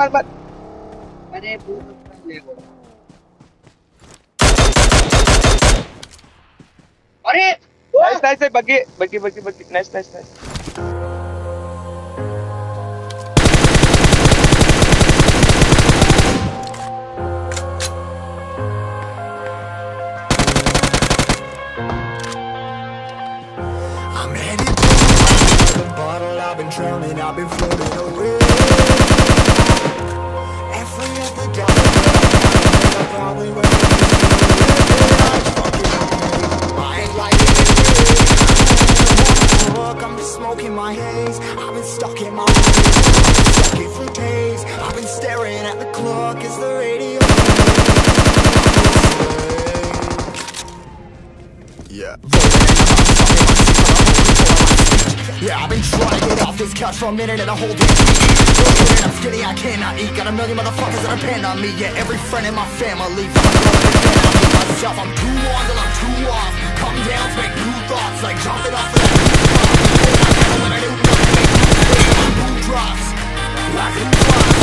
मत मत अरे भूत ले वो अरे nice nice buggy buggy buggy buggy nice nice nice I'm headed to the bottle I've been drowning, I've been floating away Haze I've been stuck in my Stuck it for days I've been staring at the clock as the radio Yeah. Yeah, I've been trying to get off this couch for a minute and a whole damn week. I'm skinny, I cannot eat. Got a million motherfuckers that depend on me. Yeah, every friend in my family. Me myself. I'm Why?